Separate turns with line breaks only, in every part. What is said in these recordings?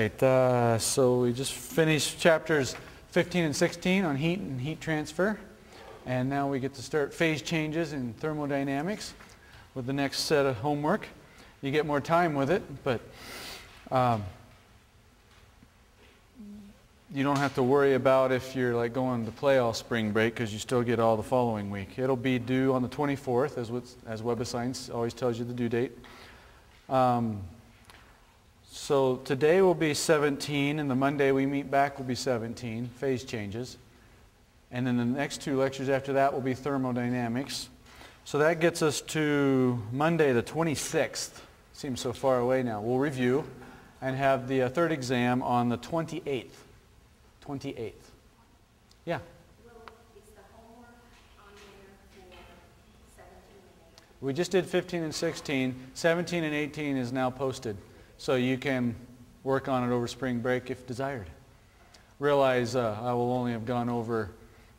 right, uh, so we just finished chapters 15 and 16 on heat and heat transfer. And now we get to start phase changes in thermodynamics with the next set of homework. You get more time with it, but um, you don't have to worry about if you're like going to play all spring break because you still get all the following week. It'll be due on the 24th, as, as WebAssign always tells you the due date. Um, so today will be 17, and the Monday we meet back will be 17, phase changes. And then the next two lectures after that will be thermodynamics. So that gets us to Monday the 26th. Seems so far away now. We'll review and have the uh, third exam on the 28th. 28th. Yeah. We just did 15 and 16. 17 and 18 is now posted. So you can work on it over spring break if desired. Realize uh, I will only have gone over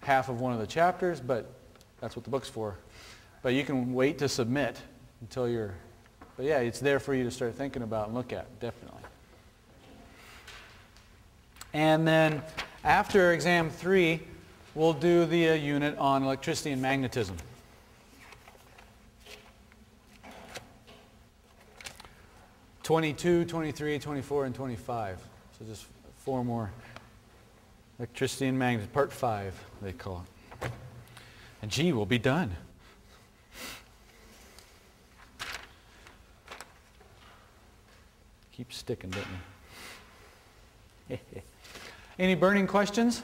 half of one of the chapters, but that's what the book's for. But you can wait to submit until you're, but yeah, it's there for you to start thinking about and look at, definitely. And then after exam three, we'll do the uh, unit on electricity and magnetism. 22, 23, 24, and 25. So just four more. Electricity and magnetism, part five, they call it. And gee, we'll be done. Keep sticking, don't you? Any burning questions?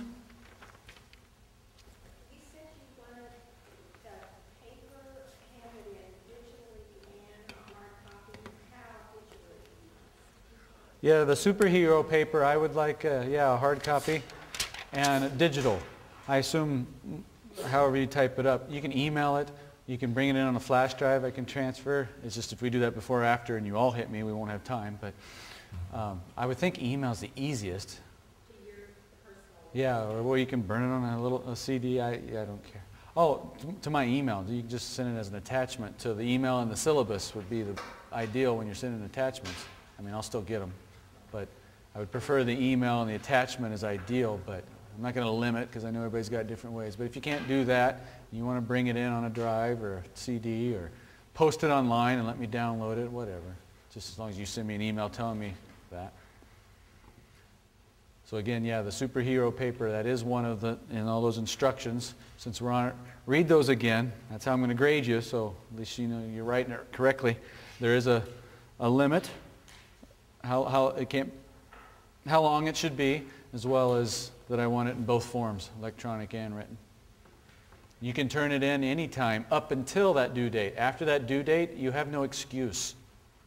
Yeah, the superhero paper, I would like, uh, yeah, a hard copy and digital. I assume however you type it up. You can email it. You can bring it in on a flash drive. I can transfer. It's just if we do that before or after and you all hit me, we won't have time. But um, I would think email is the easiest. Yeah, or well, you can burn it on a little a CD. I, yeah, I don't care. Oh, to my email. You can just send it as an attachment to the email and the syllabus would be the ideal when you're sending attachments. I mean, I'll still get them. But I would prefer the email and the attachment is ideal, but I'm not going to limit because I know everybody's got different ways. But if you can't do that, you want to bring it in on a drive or a CD or post it online and let me download it, whatever. Just as long as you send me an email telling me that. So again, yeah, the superhero paper, that is one of the, in all those instructions. Since we're on it, read those again. That's how I'm going to grade you, so at least you know you're writing it correctly. There is a, a limit how, how it can't, how long it should be, as well as that I want it in both forms, electronic and written. You can turn it in anytime up until that due date. After that due date, you have no excuse.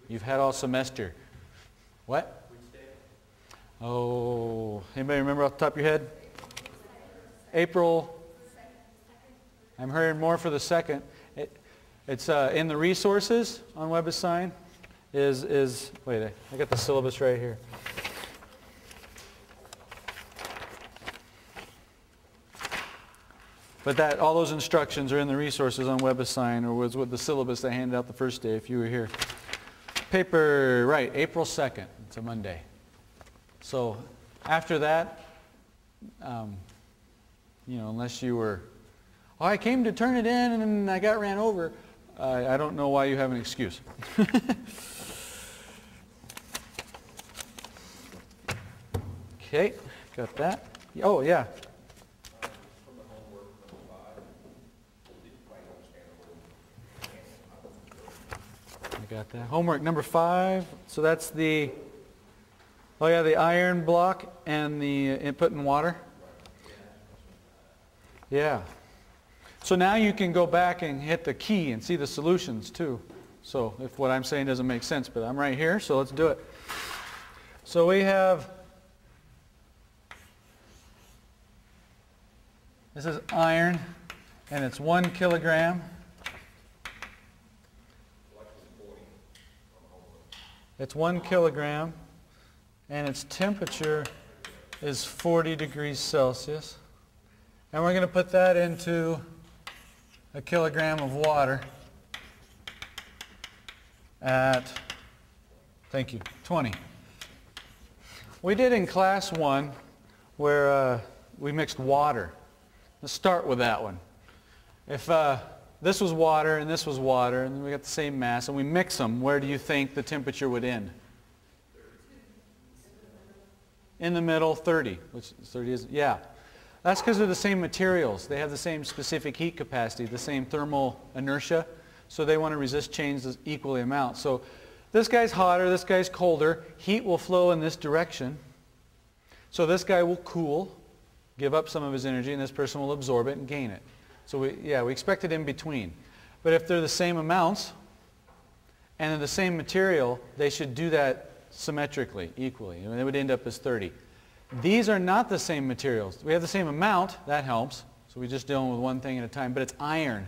You've had all semester. What? Oh, anybody remember off the top of your head? April. I'm hearing more for the second. It, it's uh, in the resources on WebAssign is, is wait, I got the syllabus right here. But that, all those instructions are in the resources on WebAssign or was with the syllabus they handed out the first day if you were here. Paper, right, April 2nd. It's a Monday. So after that, um, you know, unless you were, oh, I came to turn it in and I got ran over, uh, I don't know why you have an excuse. Okay, got that. Oh, yeah. I got that. Homework number five. So that's the, oh yeah, the iron block and the uh, input in water. Yeah. So now you can go back and hit the key and see the solutions too. So if what I'm saying doesn't make sense, but I'm right here, so let's do it. So we have This is iron, and it's one kilogram. It's one kilogram, and its temperature is 40 degrees Celsius. And we're going to put that into a kilogram of water at, thank you, 20. We did in class one where uh, we mixed water. Let's start with that one. If uh, this was water and this was water and we got the same mass and we mix them, where do you think the temperature would end? In the middle, 30. Which 30 is, yeah. That's because they're the same materials. They have the same specific heat capacity, the same thermal inertia. So they want to resist change equally amount. So this guy's hotter, this guy's colder. Heat will flow in this direction. So this guy will cool, give up some of his energy, and this person will absorb it and gain it. So we, yeah, we expect it in between. But if they're the same amounts and they're the same material, they should do that symmetrically, equally. And it would end up as 30. These are not the same materials. We have the same amount. That helps. So we're just dealing with one thing at a time. But it's iron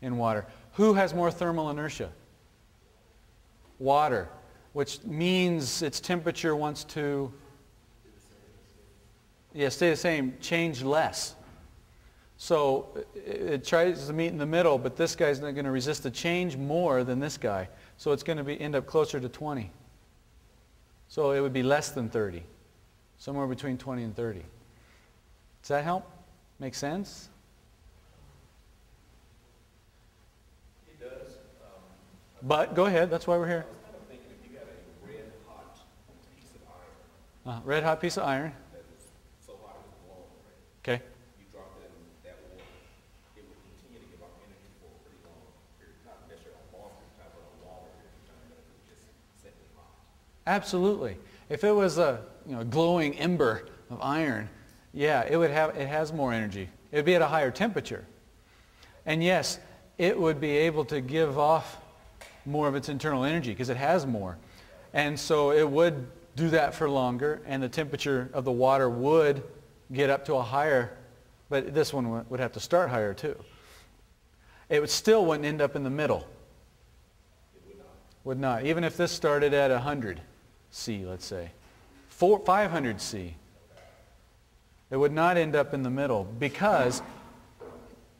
in water. Who has more thermal inertia? Water, which means its temperature wants to yeah, stay the same, change less. So it, tries to meet in the middle, but this guy's not going to resist the change more than this guy. So it's going to be, end up closer to 20. So it would be less than 30. Somewhere between 20 and 30. Does that help? Make sense?
It does. Um,
but go ahead. That's why we're here.
I was kind of thinking if you got a red hot piece of iron
Uh, red hot piece of iron.
that was so hot it was glowing, right?
Okay.
You drop it in that water, it would continue to give off energy for a pretty long period, not necessarily a long period of time, but a longer period of time, it was just simply.
Absolutely. If it was a you know, glowing ember of iron, yeah, it would have it has more energy. It would be at a higher temperature. And yes, it would be able to give off more of its internal energy because it has more. And so it would do that for longer and the temperature of the water would get up to a higher, but this one would have to start higher too. It would still wouldn't end up in the middle.
Would not.
Would not. Even if this started at 100 C, let's say. Four, 500 C. It would not end up in the middle because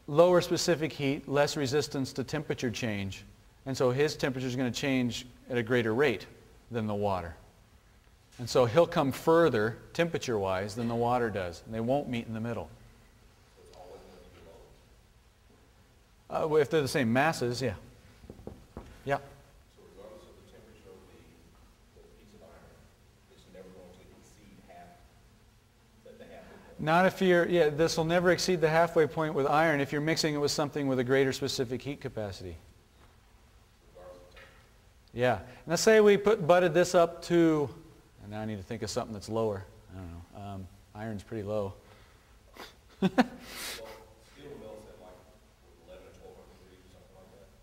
lower specific heat, less resistance to temperature change. And so his temperature is going to change at a greater rate than the water. And so he'll come further temperature-wise than the water does. And they won't meet in the middle. Uh, if they're the same masses, yeah. Yeah.
So regardless of the temperature of the, the piece of iron, it's never going to exceed half, the, the half of
Not if you're, yeah, this will never exceed the halfway point with iron if you're mixing it with something with a greater specific heat capacity.
regardless of temperature.
Yeah. And let's say we put butted this up to, and now I need to think of something that's lower. I don't know. Um, iron's pretty low.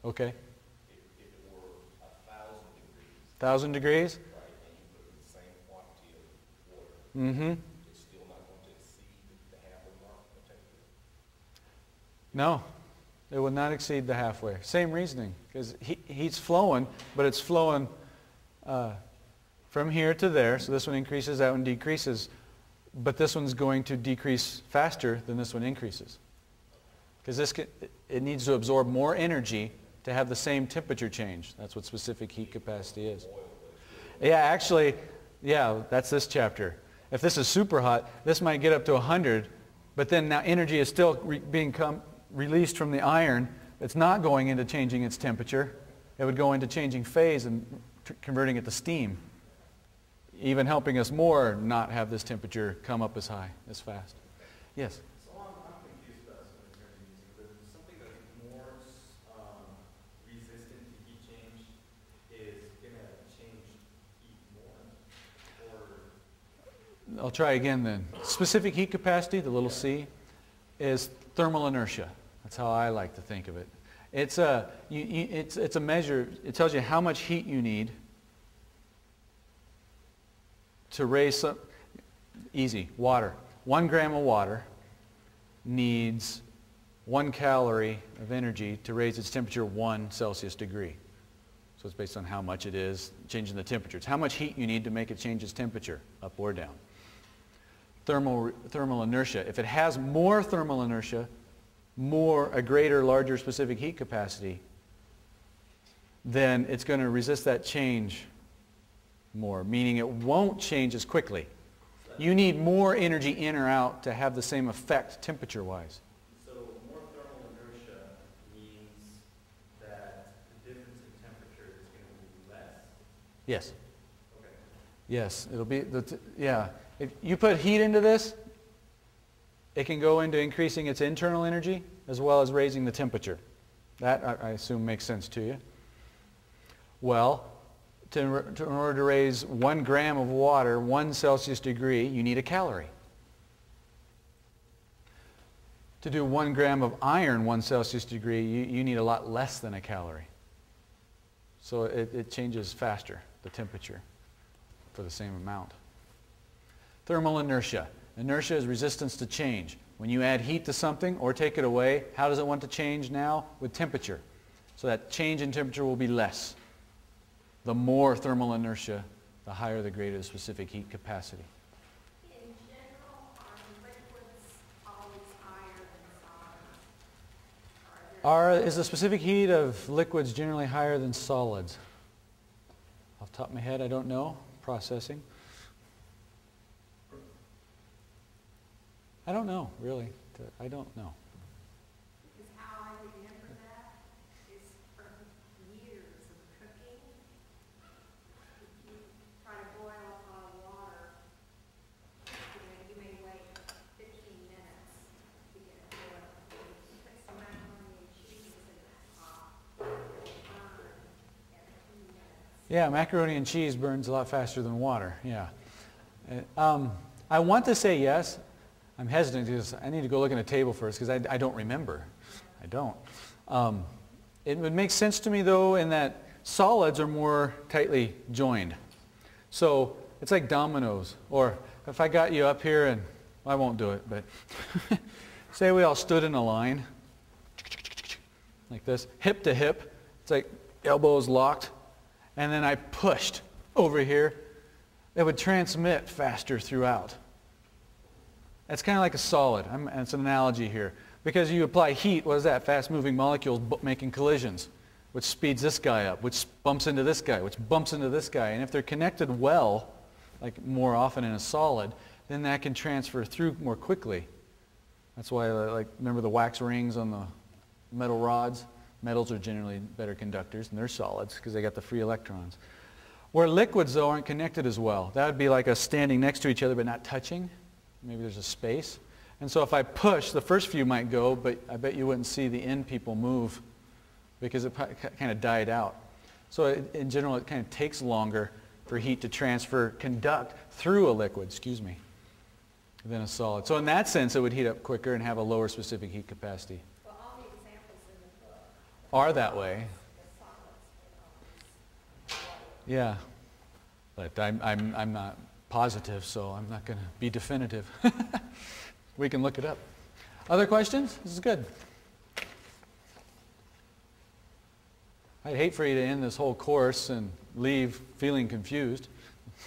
Okay.
Thousand degrees,
1,000 degrees? Mm-hmm. No. It will not exceed the halfway. Same reasoning. Because he, heat's flowing, but it's flowing uh, from here to there. So this one increases, that one decreases. But this one's going to decrease faster than this one increases. Because this can, it needs to absorb more energy to have the same temperature change. That's what specific heat capacity is. Yeah, actually, yeah, that's this chapter. If this is super hot, this might get up to 100, but then now energy is still re- being come, released from the iron. It's not going into changing its temperature. It would go into changing phase and converting it to steam, even helping us more not have this temperature come up as high, as fast. Yes?
I'm, I'm confused about some of the terms you're using, but something that's more, um, resistant to heat change is gonna change heat more, or,
I'll try again then. Specific heat capacity, the little c, is thermal inertia. That's how I like to think of it. It's a, you, you, it's, it's a measure, it tells you how much heat you need to raise some, easy, water. One gram of water needs one calorie of energy to raise its temperature one Celsius degree. So it's based on how much it is, changing the temperature. It's how much heat you need to make it change its temperature, up or down. Thermal, thermal inertia. If it has more thermal inertia, more, a greater, larger specific heat capacity, then it's going to resist that change more, meaning it won't change as quickly. You need more energy in or out to have the same effect temperature-wise.
So more thermal inertia means that the difference in temperature is going to be less?
Yes.
Okay.
Yes, it'll be, the t- yeah. If you put heat into this, it can go into increasing its internal energy as well as raising the temperature. That, I, I assume, makes sense to you. Well, to, to, in order to raise one gram of water, one Celsius degree, you need a calorie. To do one gram of iron, one Celsius degree, you, you need a lot less than a calorie. So it, it changes faster, the temperature, for the same amount. Thermal inertia. Inertia is resistance to change. When you add heat to something or take it away, how does it want to change now? With temperature. So that change in temperature will be less. The more thermal inertia, the higher the greater the specific heat capacity.
Are liquids always higher than solids? Are there
Are, is the specific heat of liquids generally higher than solids? Off the top of my head, I don't know. Processing. I don't know, really. I don't know.
Because how I remember that is from years of cooking. If you try to boil a pot of water, you know, you may wait fifteen minutes to get it boiled. You put some macaroni and cheese in that pot, it'll burn in a few minutes.
Yeah, macaroni and cheese burns a lot faster than water. Yeah. Uh, Um, I want to say yes. I'm hesitant because I need to go look at a table first because I, I don't remember. I don't. Um, it would make sense to me though in that solids are more tightly joined. So it's like dominoes. Or if I got you up here and I won't do it, but say we all stood in a line like this, hip to hip. It's like elbows locked and then I pushed over here, it would transmit faster throughout. That's kind of like a solid. I'm, it's an analogy here. Because you apply heat, what is that? Fast-moving molecules making collisions, which speeds this guy up, which bumps into this guy, which bumps into this guy. And if they're connected well, like more often in a solid, then that can transfer through more quickly. That's why, like, remember the wax rings on the metal rods? Metals are generally better conductors, and they're solids because they got the free electrons. Where liquids, though, aren't connected as well. That would be like us standing next to each other but not touching. Maybe there's a space. And so if I push, the first few might go, but I bet you wouldn't see the end people move because it kind of died out. So it, in general, it kind of takes longer for heat to transfer, conduct through a liquid, excuse me, than a solid. So in that sense, it would heat up quicker and have a lower specific heat capacity.
Well, all the examples in the book,
Are that way, yeah. But I'm, I'm, I'm not positive, so I'm not going to be definitive. we can look it up. Other questions? This is good. I'd hate for you to end this whole course and leave feeling confused.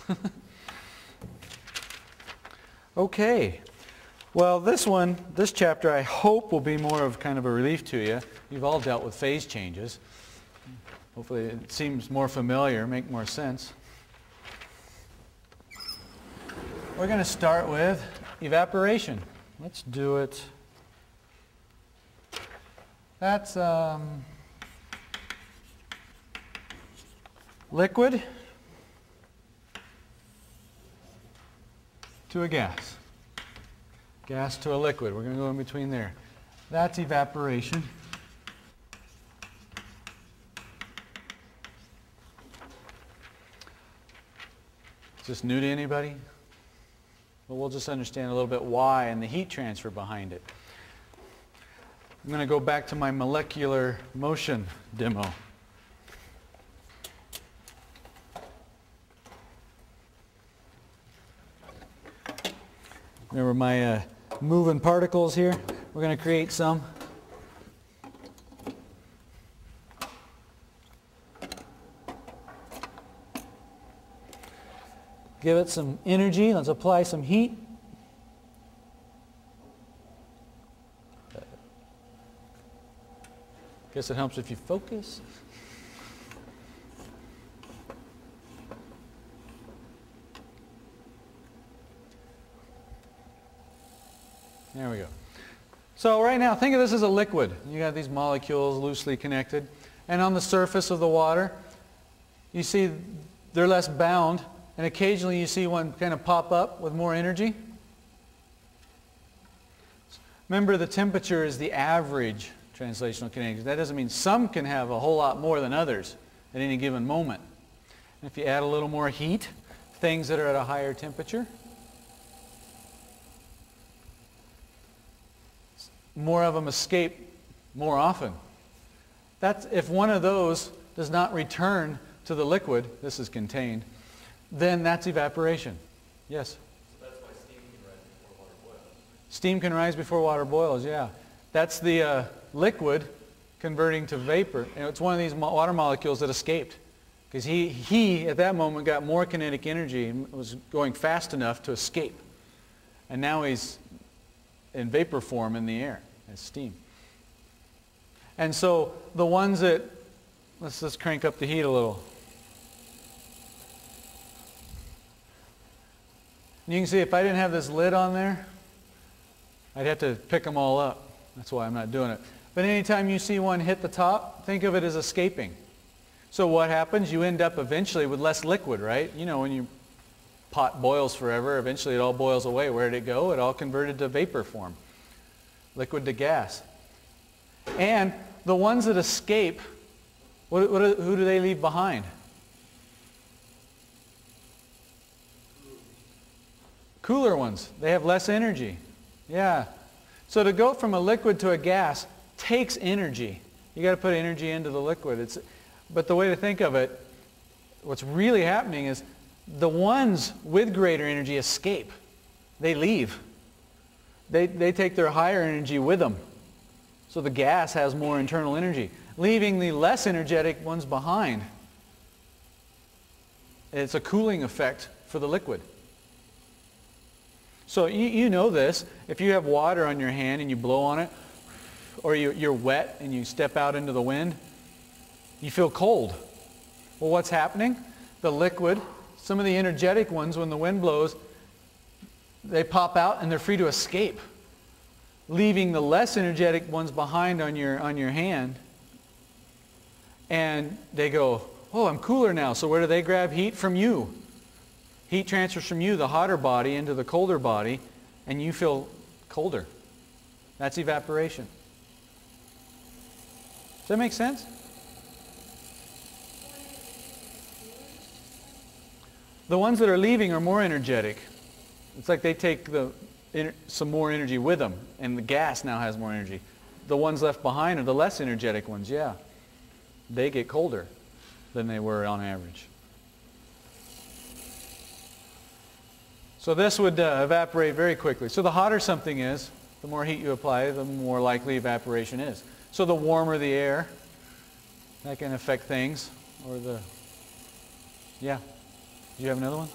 okay. Well, this one, this chapter, I hope will be more of kind of a relief to you. You've all dealt with phase changes. Hopefully it seems more familiar, make more sense. We're going to start with evaporation. Let's do it. That's um, liquid to a gas. Gas to a liquid. We're going to go in between there. That's evaporation. Is this new to anybody? Well, we'll just understand a little bit why and the heat transfer behind it. I'm going to go back to my molecular motion demo. Remember my uh, moving particles here? We're going to create some. Give it some energy. Let's apply some heat. Guess it helps if you focus. There we go. So right now, think of this as a liquid. You got these molecules loosely connected. And on the surface of the water, you see they're less bound. And occasionally you see one kind of pop up with more energy. Remember, the temperature is the average translational kinetics. That doesn't mean some can have a whole lot more than others at any given moment. And if you add a little more heat, things that are at a higher temperature, more of them escape more often. That's, if one of those does not return to the liquid, this is contained, then that's evaporation. Yes?
So that's why steam can rise before water boils.
Steam can rise before water boils, yeah. That's the uh, liquid converting to vapor. And it's one of these water molecules that escaped. Because he, he, at that moment, got more kinetic energy and was going fast enough to escape. And now he's in vapor form in the air as steam. And so the ones that, let's just crank up the heat a little. You can see if I didn't have this lid on there, I'd have to pick them all up. That's why I'm not doing it. But anytime you see one hit the top, think of it as escaping. So what happens? You end up eventually with less liquid, right? You know, when your pot boils forever, eventually it all boils away. Where did it go? It all converted to vapor form, liquid to gas. And the ones that escape, what, what, who do they leave behind? Cooler ones. They have less energy. Yeah. So to go from a liquid to a gas takes energy. You got to put energy into the liquid. It's, but the way to think of it, what's really happening is the ones with greater energy escape. They leave. They, they take their higher energy with them. So the gas has more internal energy, leaving the less energetic ones behind. It's a cooling effect for the liquid. So you, you know this. If you have water on your hand and you blow on it, or you, you're wet and you step out into the wind, you feel cold. Well, what's happening? The liquid, some of the energetic ones, when the wind blows, they pop out and they're free to escape, leaving the less energetic ones behind on your, on your hand. And they go, oh, I'm cooler now. So where do they grab heat? From you. Heat transfers from you, the hotter body, into the colder body, and you feel colder. That's evaporation. Does that make sense? The ones that are leaving are more energetic. It's like they take the, some more energy with them, and the gas now has more energy. The ones left behind are the less energetic ones, yeah. They get colder than they were on average. So this would uh, evaporate very quickly. So the hotter something is, the more heat you apply, the more likely evaporation is. So the warmer the air, that can affect things. Or the, yeah. Do you have another one?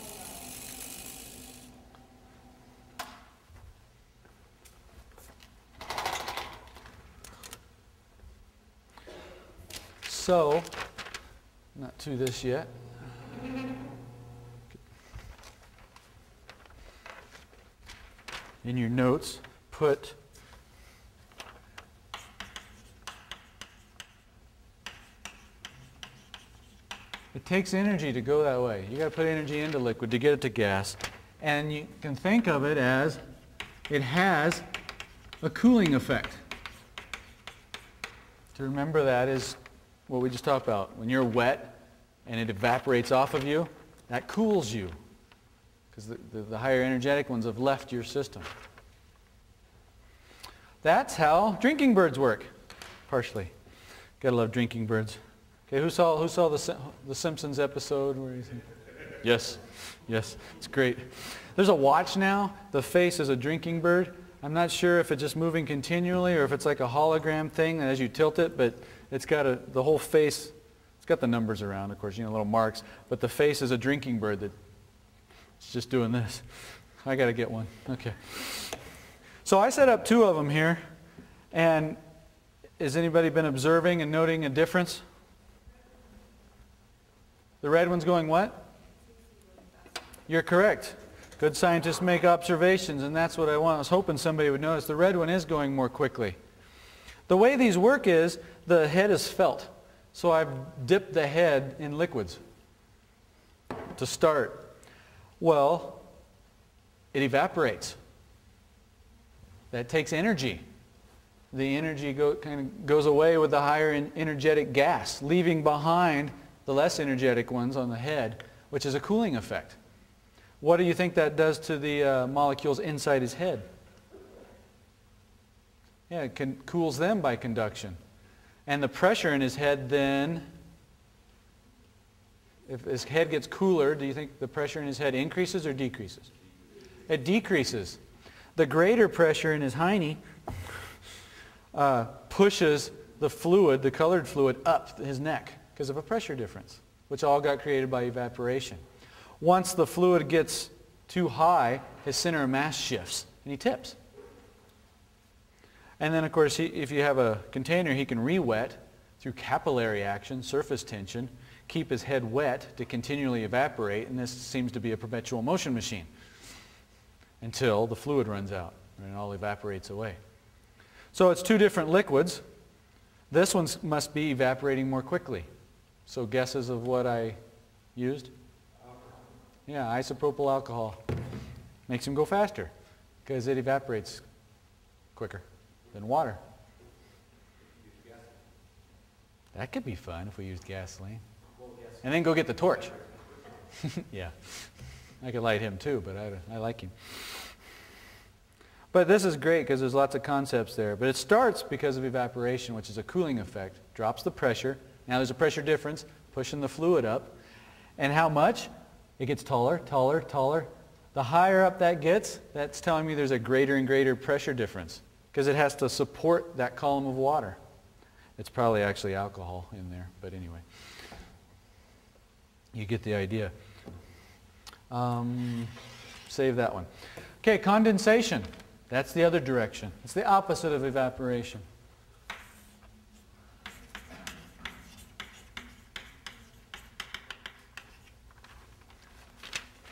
So, not to this yet. In your notes, put takes energy to go that way. You got to put energy into liquid to get it to gas. And you can think of it as it has a cooling effect. To remember that is what we just talked about. When you're wet and it evaporates off of you, that cools you because the, the, the, higher energetic ones have left your system. That's how drinking birds work, partially. Gotta love drinking birds. Okay, who saw, who saw the, the Simpsons episode? Where he's, yes, yes, it's great. There's a watch now. The face is a drinking bird. I'm not sure if it's just moving continually or if it's like a hologram thing as you tilt it, but it's got a, the whole face, it's got the numbers around, of course, you know, little marks, but the face is a drinking bird that it's just doing this. I got to get one. Okay. So I set up two of them here, and has anybody been observing and noting a difference? The red one's going what? You're correct. Good scientists make observations, and that's what I want. I was hoping somebody would notice. The red one is going more quickly. The way these work is the head is felt. So I've dipped the head in liquids to start. Well, it evaporates. That takes energy. The energy go, kind of goes away with the higher energetic gas, leaving behind the less energetic ones on the head, which is a cooling effect. What do you think that does to the uh, molecules inside his head? Yeah, it can, cools them by conduction. And the pressure in his head then, if his head gets cooler, do you think the pressure in his head increases or decreases? It decreases. The greater pressure in his hiney uh, pushes the fluid, the colored fluid, up his neck because of a pressure difference, which all got created by evaporation. Once the fluid gets too high, his center of mass shifts and he tips. And then, of course, he, if you have a container, he can re-wet through capillary action, surface tension, keep his head wet to continually evaporate, and this seems to be a perpetual motion machine until the fluid runs out and it all evaporates away. So it's two different liquids. This one must be evaporating more quickly. So guesses of what I used? Yeah, isopropyl alcohol. Makes them go faster because it evaporates quicker than water. That could be fun if we used gasoline. And then go get the torch. yeah. I could light him too, but I, I like him. But this is great because there's lots of concepts there. But it starts because of evaporation, which is a cooling effect. Drops the pressure. Now there's a pressure difference, pushing the fluid up. And how much? It gets taller, taller, taller. The higher up that gets, that's telling me there's a greater and greater pressure difference because it has to support that column of water. It's probably actually alcohol in there, but anyway. You get the idea. Um, save that one. Okay, condensation. That's the other direction. It's the opposite of evaporation.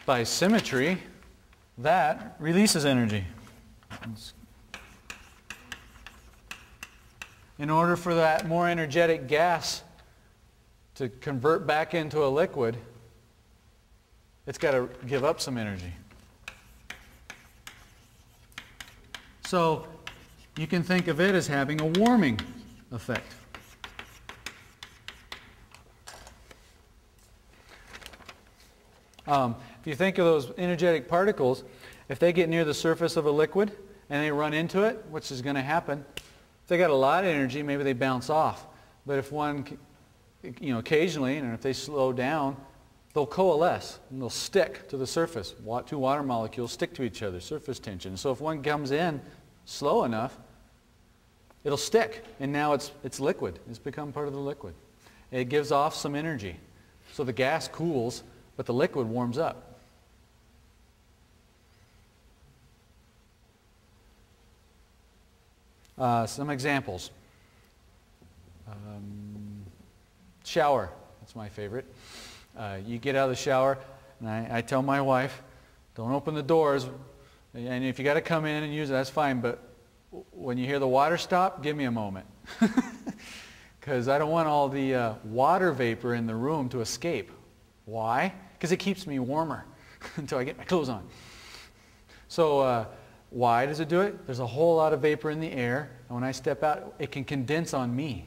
By symmetry, that releases energy. In order for that more energetic gas to convert back into a liquid, it's got to give up some energy. So you can think of it as having a warming effect. Um, if you think of those energetic particles, if they get near the surface of a liquid and they run into it, which is going to happen, if they got a lot of energy, maybe they bounce off. But if one, you know, occasionally, and if they slow down, they'll coalesce and they'll stick to the surface. Two water molecules stick to each other, surface tension. So if one comes in slow enough, it'll stick. And now it's, it's liquid. It's become part of the liquid. It gives off some energy. So the gas cools, but the liquid warms up. Uh, some examples. Um, shower. That's my favorite. Uh, you get out of the shower, and I, I tell my wife, don't open the doors and if you got to come in and use it, that's fine. But when you hear the water stop, give me a moment. Because I don't want all the uh, water vapor in the room to escape. Why? Because it keeps me warmer until I get my clothes on. So uh, why does it do it? There's a whole lot of vapor in the air. And when I step out, it can condense on me.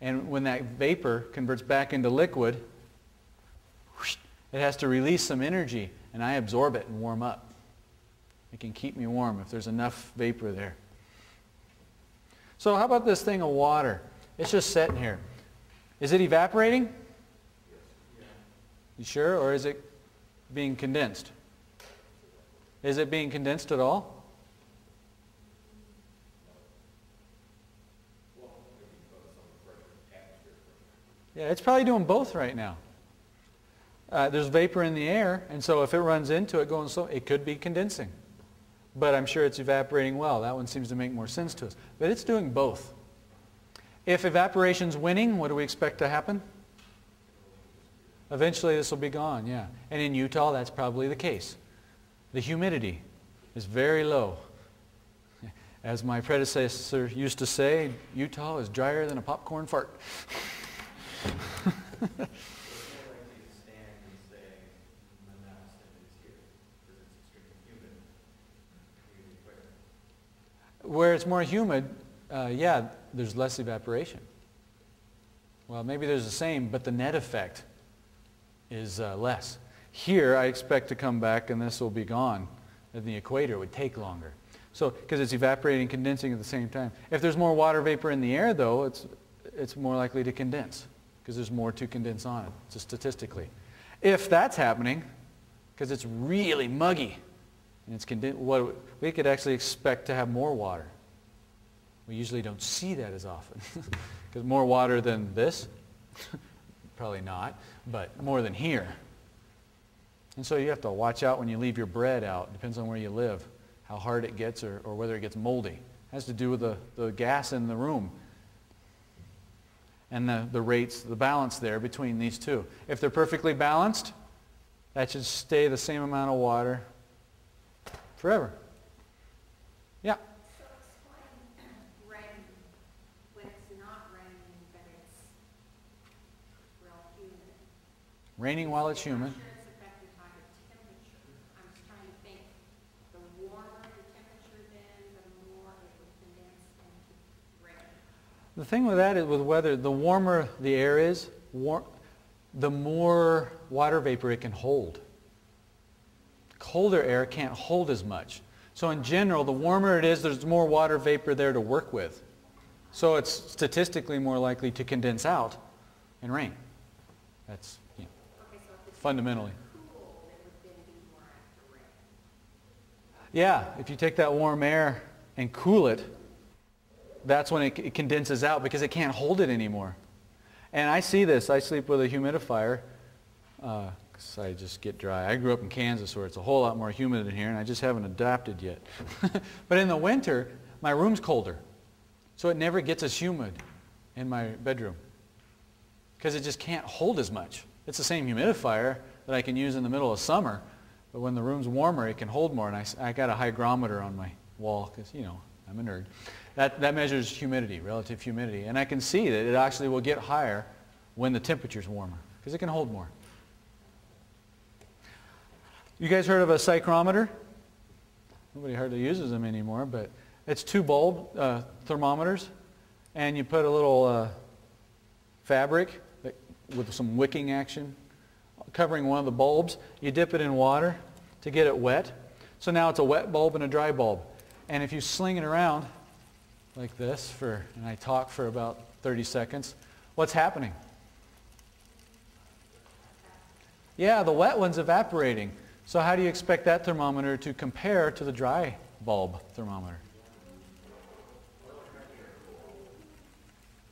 And when that vapor converts back into liquid, it has to release some energy. And I absorb it and warm up. It can keep me warm if there's enough vapor there. So how about this thing of water? It's just sitting here. Is it evaporating? You sure? Or is it being condensed? Is it being condensed at all? Yeah, it's probably doing both right now. Uh, there's vapor in the air, and so if it runs into it going slow, it could be condensing but I'm sure it's evaporating well. That one seems to make more sense to us. But it's doing both. If evaporation's winning, what do we expect to happen? Eventually this will be gone, yeah. And in Utah, that's probably the case. The humidity is very low. As my predecessor used to say, Utah is drier than a popcorn fart. Where it's more humid, uh, yeah, there's less evaporation. Well, maybe there's the same, but the net effect is uh, less. Here, I expect to come back and this will be gone. And the equator would take longer. So, because it's evaporating and condensing at the same time. If there's more water vapor in the air, though, it's, it's more likely to condense because there's more to condense on it, just statistically. If that's happening, because it's really muggy, and it's conden- what we could actually expect to have more water. We usually don't see that as often. Because more water than this? Probably not, but more than here. And so you have to watch out when you leave your bread out. Depends on where you live, how hard it gets or, or whether it gets moldy. It has to do with the, the gas in the room and the, the rates, the balance there between these two. If they're perfectly balanced, that should stay the same amount of water forever. Yeah.
So explain rain, when it's not raining, but it's real humid.
Raining while it's humid.
I'm sure it's affected by the temperature. I'm just trying to think, the warmer the temperature then, the more it would condense into rain.
The thing with that is with weather, the warmer the air is, war- the more water vapor it can hold. Colder air can't hold as much. So in general, the warmer it is, there's more water vapor there to work with. So it's statistically more likely to condense out and rain. That's you know,
Okay, so
fundamentally. Yeah, if you take that warm air and cool it, that's when it, it condenses out because it can't hold it anymore. And I see this. I sleep with a humidifier uh, because I just get dry. I grew up in Kansas where it's a whole lot more humid than here, and I just haven't adapted yet. but in the winter, my room's colder, so it never gets as humid in my bedroom because it just can't hold as much. It's the same humidifier that I can use in the middle of summer, but when the room's warmer, it can hold more. And I, I got a hygrometer on my wall because, you know, I'm a nerd. That, that measures humidity, relative humidity. And I can see that it actually will get higher when the temperature's warmer because it can hold more. You guys heard of a psychrometer? Nobody hardly uses them anymore, but it's two bulb uh, thermometers, and you put a little uh, fabric that, with some wicking action covering one of the bulbs. You dip it in water to get it wet. So now it's a wet bulb and a dry bulb. And if you sling it around like this for, and I talk for about 30 seconds, what's happening? Yeah, the wet one's evaporating. So how do you expect that thermometer to compare to the dry bulb thermometer?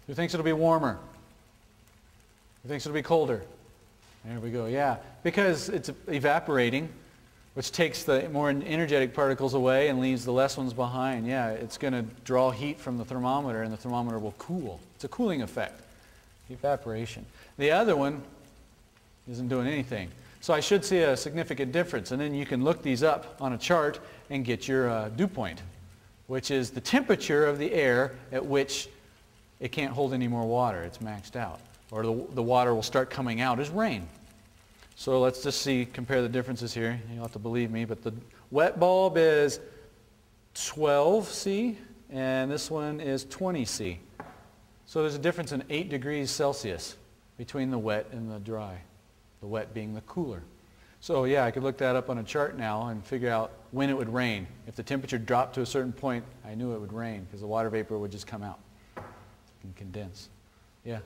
Who thinks it'll be warmer? Who thinks it'll be colder? There we go, yeah. Because it's evaporating, which takes the more energetic particles away and leaves the less ones behind. Yeah, it's going to draw heat from the thermometer and the thermometer will cool. It's a cooling effect, evaporation. The other one isn't doing anything. So I should see a significant difference. And then you can look these up on a chart and get your uh, dew point, which is the temperature of the air at which it can't hold any more water. It's maxed out. Or the, the water will start coming out as rain. So let's just see, compare the differences here. You'll have to believe me, but the wet bulb is 12 C, and this one is 20 C. So there's a difference in 8 degrees Celsius between the wet and the dry, the wet being the cooler. So yeah, I could look that up on a chart now and figure out when it would rain. If the temperature dropped to a certain point, I knew it would rain because the water vapor would just come out and condense. Yeah.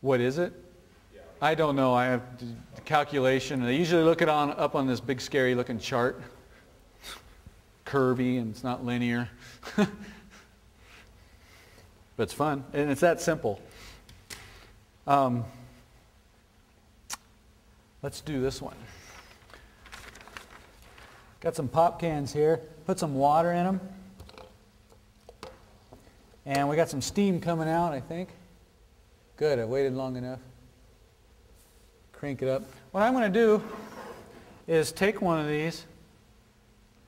What is it? I don't know. I have the calculation. They usually look it on up on this big scary looking chart. Curvy and it's not linear. but it's fun. And it's that simple. Um, let's do this one. Got some pop cans here. Put some water in them. And we got some steam coming out, I think. Good, I waited long enough. Crank it up. What I'm going to do is take one of these,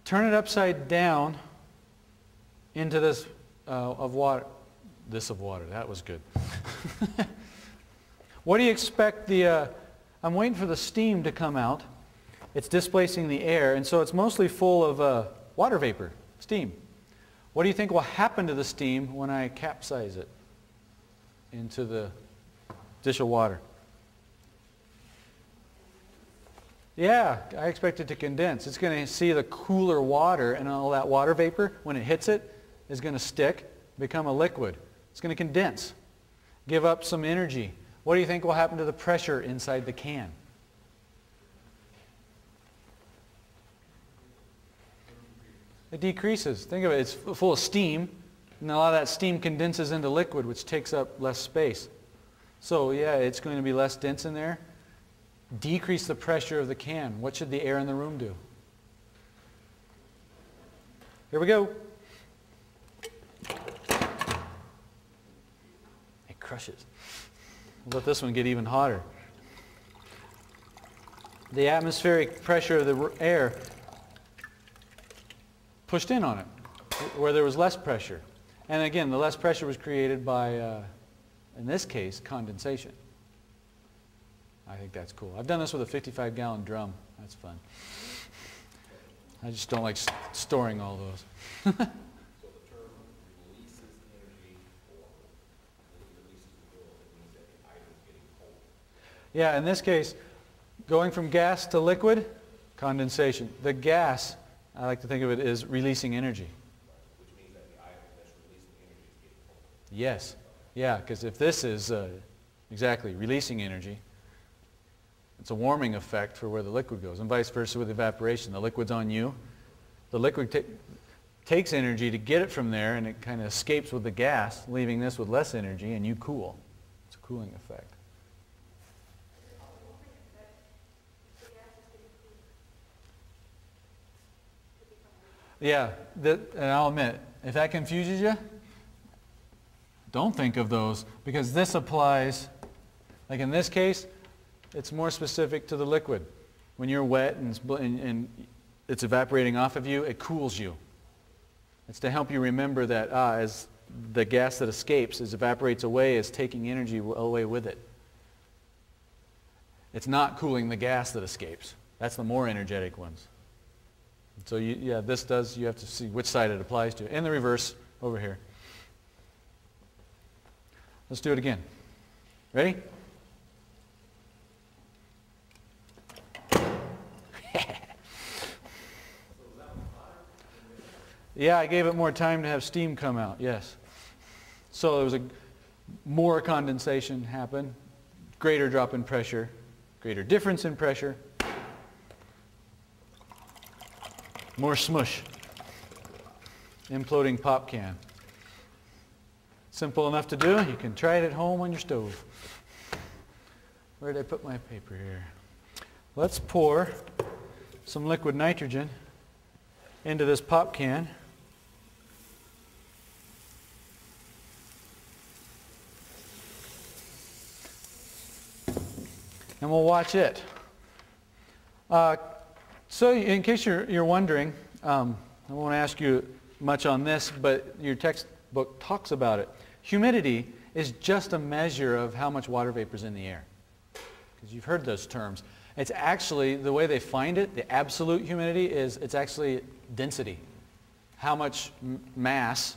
turn it upside down into this uh, of water. This of water, that was good. what do you expect the, uh, I'm waiting for the steam to come out. It's displacing the air, and so it's mostly full of uh, water vapor, steam. What do you think will happen to the steam when I capsize it into the dish of water? Yeah, I expect it to condense. It's going to see the cooler water and all that water vapor, when it hits it, is going to stick, become a liquid. It's going to condense, give up some energy. What do you think will happen to the pressure inside the can? It decreases. Think of it, it's full of steam, and a lot of that steam condenses into liquid, which takes up less space. So yeah, it's going to be less dense in there. Decrease the pressure of the can. What should the air in the room do? Here we go. It crushes. We'll let this one get even hotter. The atmospheric pressure of the air pushed in on it where there was less pressure. And again, the less pressure was created by, uh, in this case, condensation. I think that's cool. I've done this with a 55 gallon drum. That's fun. I just don't like storing all those. Yeah, in this case, going from gas to liquid, condensation. The gas, I like to think of it as releasing energy.
Releasing energy.
Yes. Yeah, because if this is uh, exactly releasing energy, it's a warming effect for where the liquid goes, and vice versa with evaporation. The liquid's on you. The liquid ta takes energy to get it from there, and it kind of escapes with the gas, leaving this with less energy, and you cool. It's a cooling effect. Yeah, and I'll admit, if that confuses you, don't think of those because this applies, like in this case, it's more specific to the liquid. When you're wet and, and, and it's evaporating off of you, it cools you. It's to help you remember that ah, as the gas that escapes, as evaporates away, is taking energy away with it. It's not cooling the gas that escapes. That's the more energetic ones. So you, yeah, this does, you have to see which side it applies to. And the reverse over here. Let's do it again. Ready? Yeah, I gave it more time to have steam come out, yes. So there was a more condensation happen, greater drop in pressure, greater difference in pressure, more smush, imploding pop can. Simple enough to do. You can try it at home on your stove. Where did I put my paper here? Let's pour some liquid nitrogen into this pop can. And we'll watch it. Uh, so in case you're, you're wondering, um, I won't ask you much on this, but your textbook talks about it. Humidity is just a measure of how much water vapor is in the air. Because you've heard those terms. It's actually, the way they find it, the absolute humidity is, it's actually density. How much mass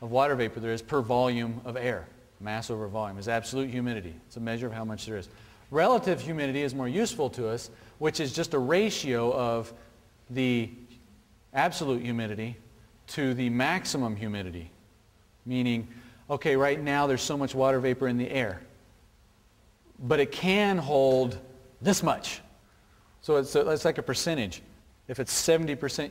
of water vapor there is per volume of air. Mass over volume is absolute humidity. It's a measure of how much there is. Relative humidity is more useful to us, which is just a ratio of the absolute humidity to the maximum humidity. Meaning, okay, right now there's so much water vapor in the air, but it can hold this much. So it's, a, it's like a percentage. If it's 70%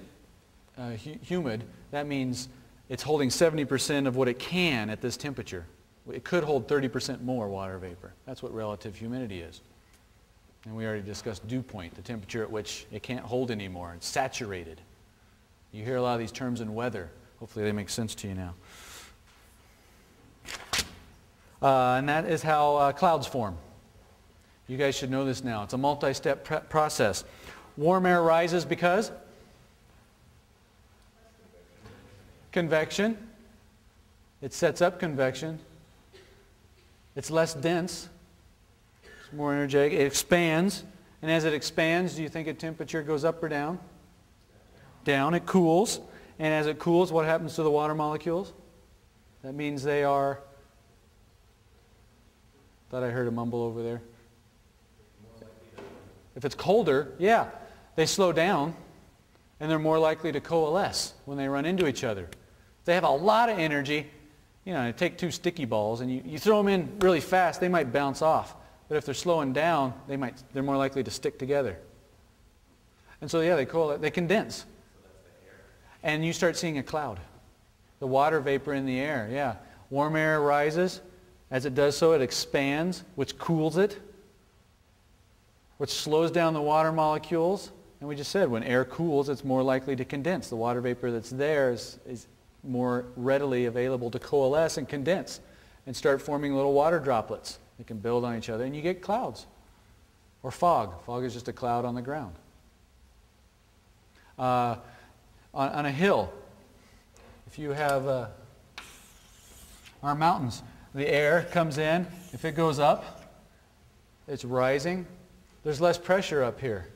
uh, humid, that means it's holding 70% of what it can at this temperature. It could hold 30% more water vapor. That's what relative humidity is. And we already discussed dew point, the temperature at which it can't hold anymore. It's saturated. You hear a lot of these terms in weather. Hopefully they make sense to you now. Uh, and that is how uh, clouds form. You guys should know this now. It's a multi-step process. Warm air rises because? Convection. It sets up convection. It's less dense. It's more energetic. It expands. And as it expands, do you think a temperature goes up or down? Down. It cools. And as it cools, what happens to the water molecules? That means they are... Thought I heard a mumble over there. If it's colder, yeah, they slow down and they're more likely to coalesce when they run into each other. If they have a lot of energy, you know, take two sticky balls and you, you throw them in really fast, they might bounce off. But if they're slowing down, they might, they're more likely to stick together. And so, yeah, they, call it, they condense. And you start seeing a cloud. The water vapor in the air, yeah. Warm air rises. As it does so, it expands, which cools it, which slows down the water molecules. And we just said, when air cools, it's more likely to condense. The water vapor that's there is, is more readily available to coalesce and condense and start forming little water droplets. They can build on each other, and you get clouds. Or fog. Fog is just a cloud on the ground. Uh, on, on, a hill, if you have uh, our mountains, the air comes in. If it goes up, it's rising. There's less pressure up here.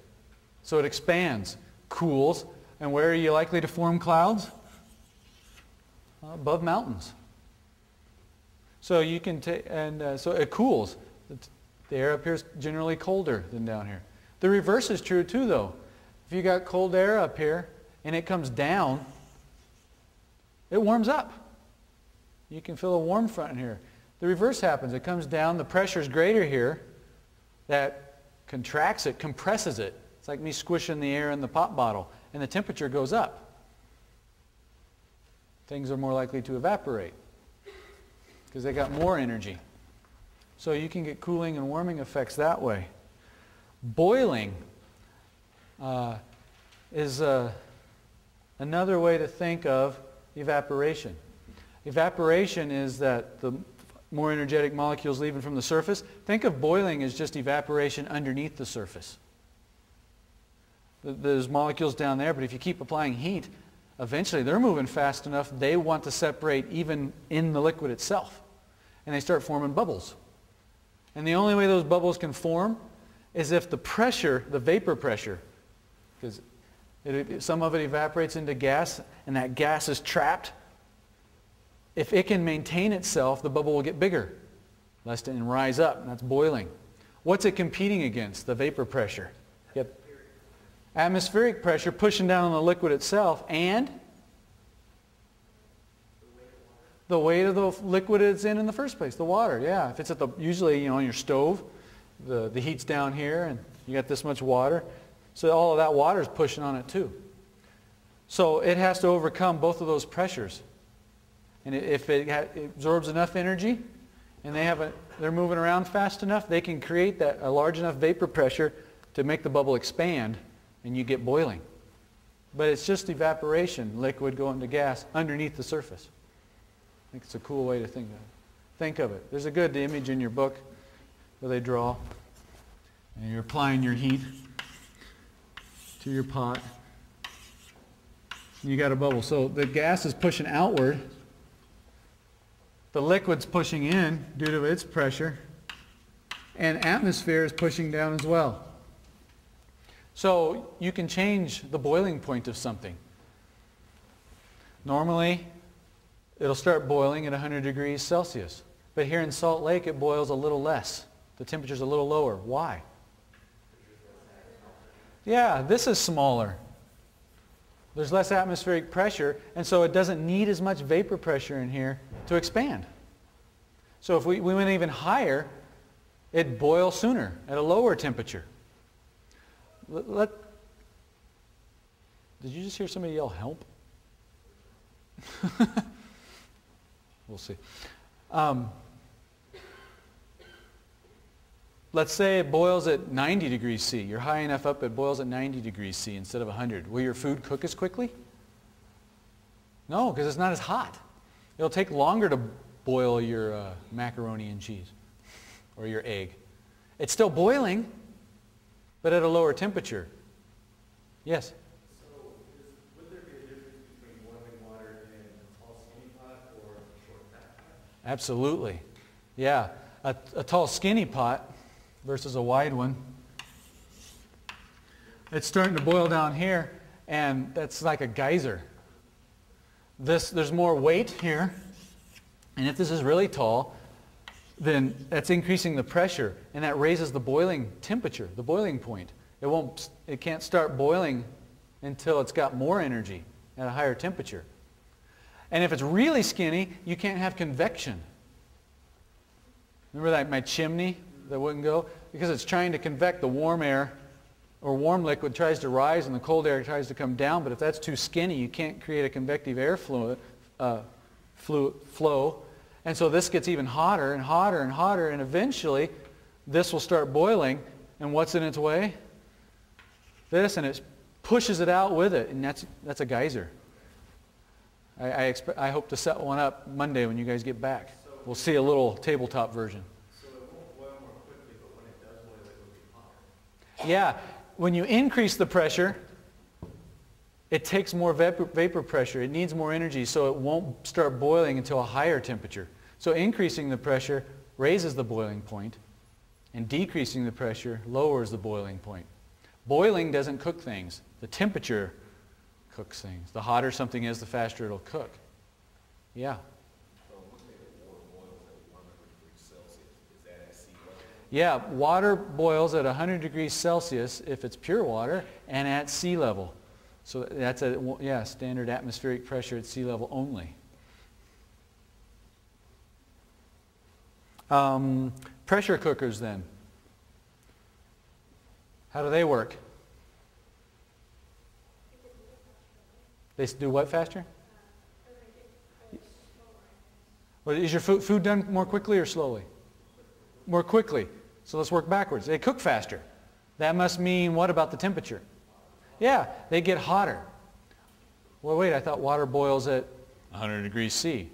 So it expands, cools, and where are you likely to form clouds? Above mountains. So you can take, and uh, so it cools. The air up here is generally colder than down here. The reverse is true too, though. If you got cold air up here and it comes down, it warms up. You can feel a warm front in here. The reverse happens. It comes down. The pressure is greater here. That contracts it, compresses it. It's like me squishing the air in the pop bottle. And the temperature goes up things are more likely to evaporate because they got more energy. So you can get cooling and warming effects that way. Boiling uh, is uh, another way to think of evaporation. Evaporation is that the more energetic molecules leaving from the surface. Think of boiling as just evaporation underneath the surface. There's molecules down there, but if you keep applying heat, eventually they're moving fast enough, they want to separate even in the liquid itself. And they start forming bubbles. And the only way those bubbles can form is if the pressure, the vapor pressure, because some of it evaporates into gas and that gas is trapped, if it can maintain itself, the bubble will get bigger lest it rise up. And that's boiling. What's it competing against? The vapor pressure. Yep atmospheric pressure pushing down on the liquid itself and the weight of the liquid it's in in the first place, the water. Yeah, if it's at the, usually, you know, on your stove, the, the heat's down here and you got this much water. So all of that water is pushing on it too. So it has to overcome both of those pressures. And if it, absorbs enough energy and they have a, they're moving around fast enough, they can create that, a large enough vapor pressure to make the bubble expand and you get boiling. But it's just evaporation, liquid going to gas underneath the surface. I think it's a cool way to think of it. Think of it. There's a good image in your book where they draw. And you're applying your heat to your pot. You got a bubble. So the gas is pushing outward. The liquid's pushing in due to its pressure. And atmosphere is pushing down as well. So you can change the boiling point of something. Normally, it'll start boiling at 100 degrees Celsius. But here in Salt Lake, it boils a little less. The temperature's a little lower. Why? Yeah, this is smaller. There's less atmospheric pressure, and so it doesn't need as much vapor pressure in here to expand. So if we, we went even higher, it'd boil sooner at a lower temperature. Let, let, did you just hear somebody yell, help? we'll see. Um, let's say it boils at 90 degrees C. You're high enough up, it boils at 90 degrees C instead of 100. Will your food cook as quickly? No, because it's not as hot. It'll take longer to boil your uh, macaroni and cheese or your egg. It's still boiling, but at a lower temperature. Yes?
So is, would there be a difference between boiling water in a tall skinny pot or a short fat pot?
Absolutely. Yeah. A, a tall skinny pot versus a wide one. It's starting to boil down here and that's like a geyser. This, there's more weight here. And if this is really tall, then that's increasing the pressure and that raises the boiling temperature, the boiling point. It won't, it can't start boiling until it's got more energy at a higher temperature. And if it's really skinny, you can't have convection. Remember that my chimney that wouldn't go? Because it's trying to convect the warm air or warm liquid tries to rise and the cold air tries to come down. But if that's too skinny, you can't create a convective air fluid, uh, flu- flow. And so this gets even hotter and hotter and hotter. And eventually, this will start boiling. And what's in its way? This. And it pushes it out with it. And that's, that's a geyser. I, I, expect, I hope to set one up Monday when you guys get back. We'll see a little tabletop version.
So it won't boil more quickly, but when it does boil, it will be hotter.
Yeah, when you increase the pressure, it takes more vapor, vapor pressure. It needs more energy, so it won't start boiling until a higher temperature. So increasing the pressure raises the boiling point, and decreasing the pressure lowers the boiling point. Boiling doesn't cook things. The temperature cooks things. The hotter something is, the faster it'll cook. Yeah. Yeah, water boils at 100 degrees Celsius if it's pure water and at sea level. So that's a yeah, standard atmospheric pressure at sea level only. Um, pressure cookers then. How do they work? They do what faster? Well, is your food, food done more quickly or slowly? More quickly. So let's work backwards. They cook faster. That must mean what about the temperature? Yeah, they get hotter. Well, wait, I thought water boils at 100 degrees C.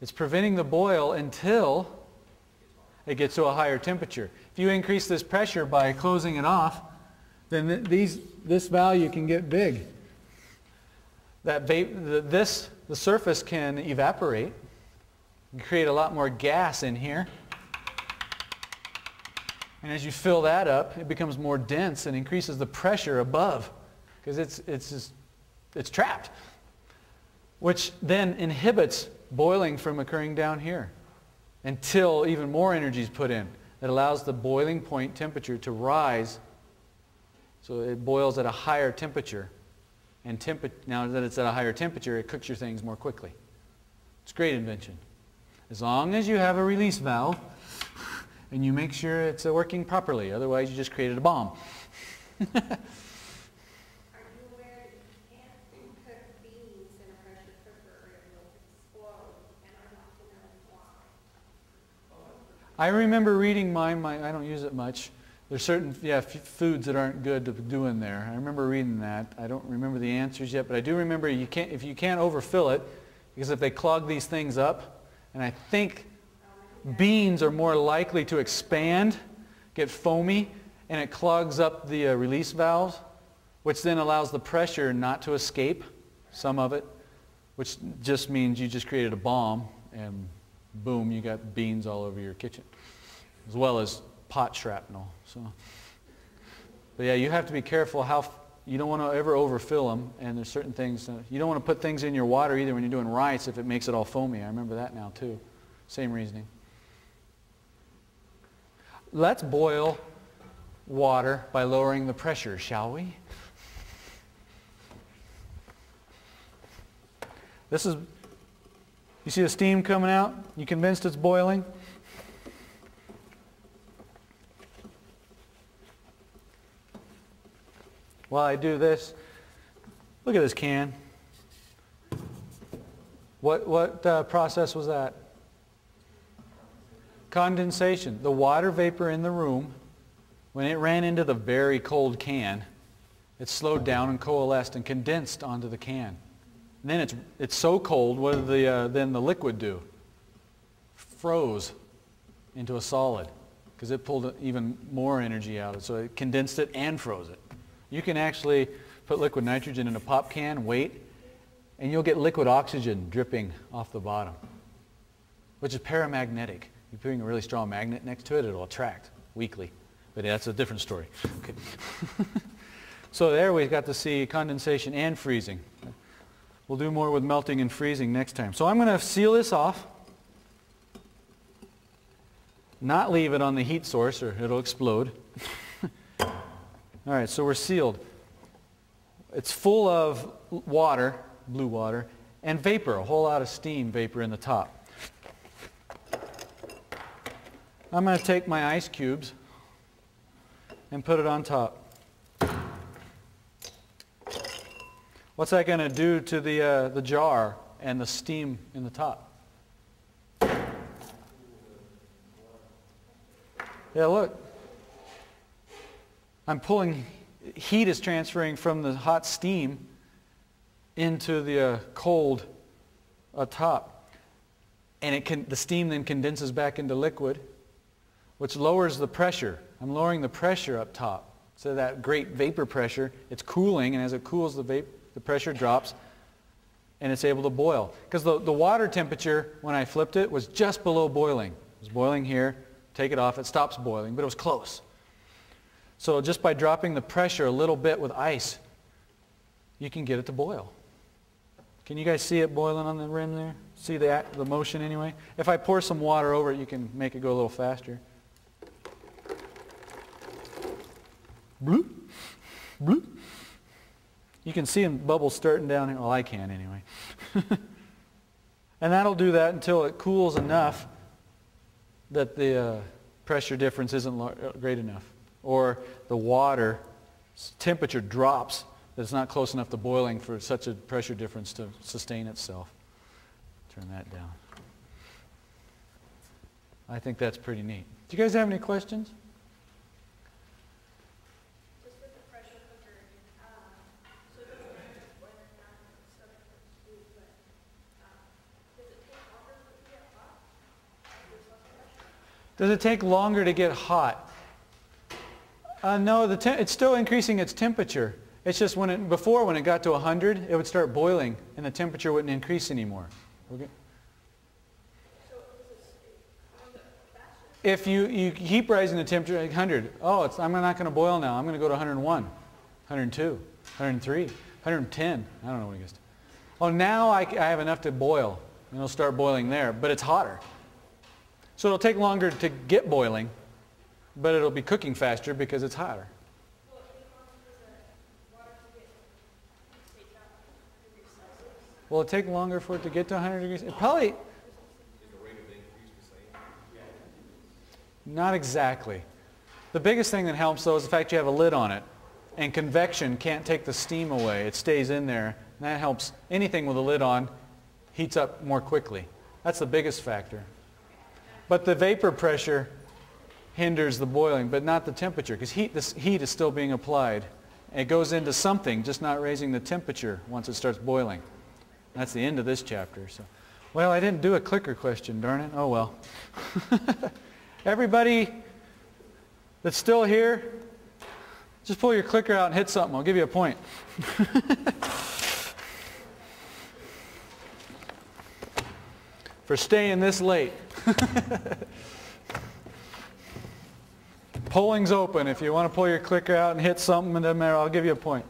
It's preventing the boil until it gets to a higher temperature. If you increase this pressure by closing it off, then th- these, this value can get big. That the, this, the surface can evaporate and create a lot more gas in here. And as you fill that up, it becomes more dense and increases the pressure above because it's, it's, it's trapped, which then inhibits boiling from occurring down here until even more energy is put in. That allows the boiling point temperature to rise so it boils at a higher temperature. And temp- now that it's at a higher temperature, it cooks your things more quickly. It's a great invention. As long as you have a release valve and you make sure it's working properly. Otherwise, you just created a bomb.
Are you aware that you can't cook beans in a pressure cooker or it will explode? And I'd like to know why.
I remember reading mine. My, I don't use it much. There's certain yeah, foods that aren't good to do in there. I remember reading that. I don't remember the answers yet, but I do remember you can't, if you can't overfill it, because if they clog these things up, and I think beans are more likely to expand, get foamy, and it clogs up the uh, release valves, which then allows the pressure not to escape, some of it, which just means you just created a bomb, and boom, you got beans all over your kitchen, as well as pot shrapnel. So, but yeah, you have to be careful how you don't want to ever overfill them, and there's certain things uh, you don't want to put things in your water either when you're doing rice if it makes it all foamy. I remember that now too. Same reasoning. Let's boil water by lowering the pressure, shall we? This is, you see the steam coming out? You convinced it's boiling? While I do this, look at this can. What, what uh, process was that? Condensation. The water vapor in the room, when it ran into the very cold can, it slowed down and coalesced and condensed onto the can. And then it's, it's so cold, what did the, uh, then the liquid do? Froze into a solid because it pulled even more energy out of it. So it condensed it and froze it. You can actually put liquid nitrogen in a pop can, wait, and you'll get liquid oxygen dripping off the bottom, which is paramagnetic. You're putting a really strong magnet next to it, it'll attract weakly. But that's a different story. Okay. so there we've got to see condensation and freezing. We'll do more with melting and freezing next time. So I'm going to seal this off. Not leave it on the heat source or it'll explode. All right, so we're sealed. It's full of water, blue water, and vapor, a whole lot of steam vapor in the top. I'm going to take my ice cubes and put it on top. What's that going to do to the, uh, the jar and the steam in the top? Yeah, look. I'm pulling, heat is transferring from the hot steam into the uh, cold top, And it can, the steam then condenses back into liquid, which lowers the pressure. I'm lowering the pressure up top. So that great vapor pressure, it's cooling, and as it cools, the, vapor, the pressure drops, and it's able to boil. Because the, the water temperature, when I flipped it, was just below boiling. It was boiling here. Take it off, it stops boiling, but it was close. So just by dropping the pressure a little bit with ice, you can get it to boil. Can you guys see it boiling on the rim there? See the, the motion anyway? If I pour some water over it, you can make it go a little faster. Bloop, bloop. You can see them bubbles starting down here. Well, I can anyway. and that'll do that until it cools enough that the uh, pressure difference isn't uh, great enough. Or the water temperature drops that it's not close enough to boiling for such a pressure difference to sustain itself. Turn that down. I think that's pretty neat. Do you guys have any questions?
Just with the pressure cooker, um, so it doesn't have to boil it down, it's still gonna cook food, but, um, does it take longer for it to get hot? There's less pressure?
Does it take longer to get hot? Uh, no, it's still increasing its temperature. It's just when it, before when it got to 100, it would start boiling and the temperature wouldn't increase anymore. Okay? If you, you keep raising the temperature at 100, oh, it's, I'm not going to boil now. I'm going to go to 101, 102, 103, 110. I don't know what it gets to. Oh, now I, I have enough to boil. And it'll start boiling there, but it's hotter. So it'll take longer to get boiling, but it'll be cooking faster because it's hotter. Will it take longer for it to get to 100 degrees? It probably... Not exactly. The biggest thing that helps though is the fact you have a lid on it. And convection can't take the steam away. It stays in there. And that helps anything with a lid on heats up more quickly. That's the biggest factor. But the vapor pressure hinders the boiling, but not the temperature, because heat, this heat is still being applied. It goes into something, just not raising the temperature once it starts boiling. That's the end of this chapter. So, well, I didn't do a clicker question, darn it. Oh well. Everybody that's still here, just pull your clicker out and hit something. I'll give you a point. For staying this late. Polling's open. If you want to pull your clicker out and hit something, it doesn't matter. I'll give you a point.